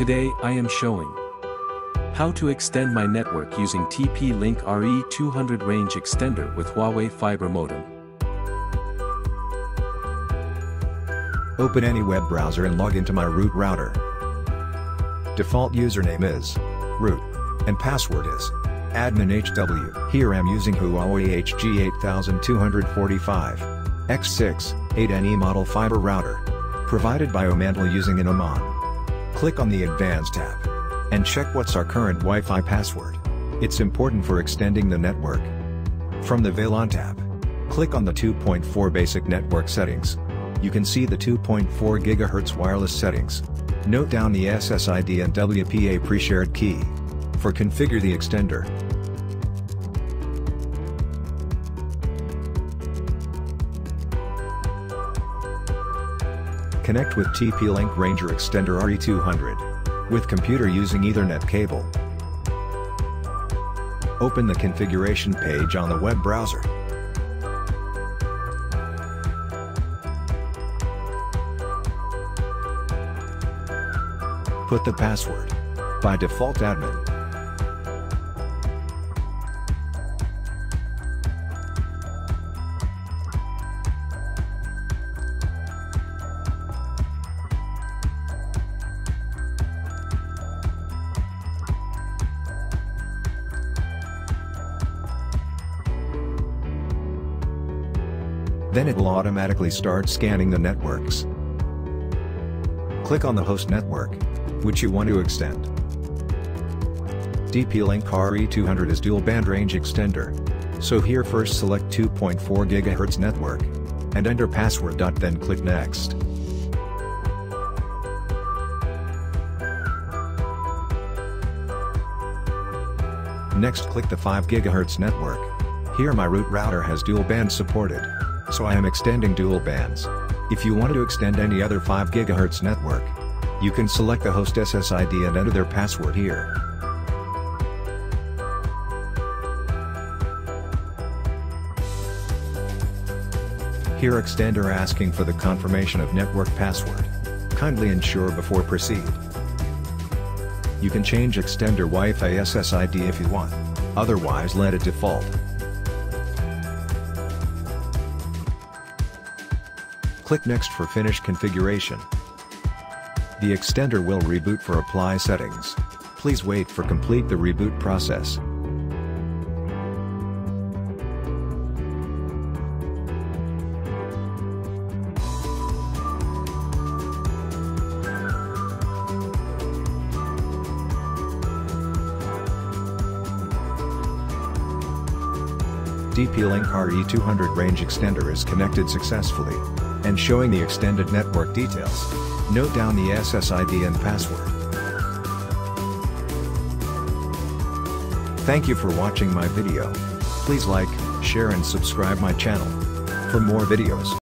Today I am showing how to extend my network using TP-Link RE200 range extender with Huawei fiber modem. Open any web browser and log into my root router. Default username is root and password is admin HW. Here I'm using Huawei HG8245 X6 8NE model fiber router provided by Omantel using in Oman. Click on the Advanced tab and check what's our current Wi-Fi password. It's important for extending the network. From the WLAN tab, click on the 2.4 basic network settings. You can see the 2.4 GHz wireless settings. Note down the SSID and WPA pre-shared key. For configure the extender, Connect with TP-Link Range Extender RE200. With computer using Ethernet cable. Open the configuration page on the web browser. Put the password. By default admin. Then it will automatically start scanning the networks. Click on the host network, which you want to extend. TP-Link RE200 is dual band range extender. So here first select 2.4 GHz network. And enter password. Then click next. Next click the 5 GHz network. Here my root router has dual band supported so I am extending dual bands. If you want to extend any other 5 GHz network, you can select the host SSID and enter their password here. Here extender asking for the confirmation of network password. Kindly ensure before proceed. You can change extender Wi-Fi SSID if you want, otherwise let it default. Click Next for finish configuration. The extender will reboot for apply settings. Please wait for complete the reboot process. TP-Link RE200 range extender is connected successfully and showing the extended network details. Note down the SSID and password. Thank you for watching my video. Please like, share and subscribe my channel. For more videos.